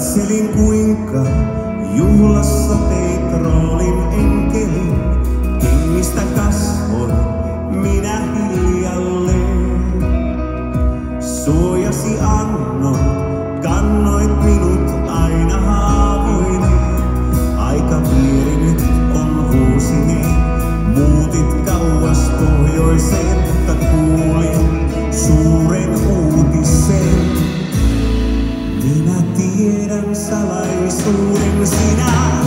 Katselin kuinka juhlassa teit roolin enkeli. hengistä kasvoi minä hiljalleen. Suojasi annoit, kannoit minut aina haastaa. Tiedän salaisuuden sinä pelastat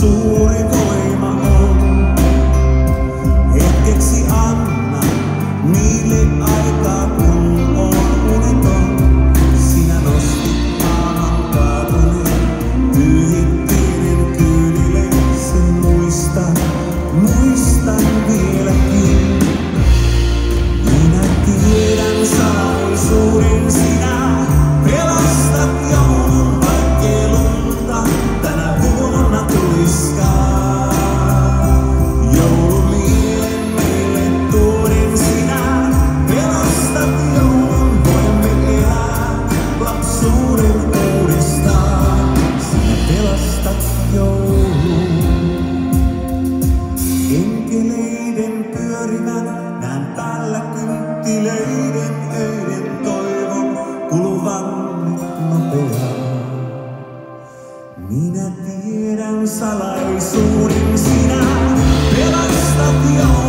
suuri voima on. Hetkeksi anna niille aikaa kun on uneton. Sinä nostit aaman kaatuneen, pyyhit pienen kyynelen. Sen muistan, muistan vieläkin. Minä tiedän salaisuuden sinä öiden, öiden toivon kuluvan nopeaa. Minä tiedän salaisuuden sinä, pelastat joon.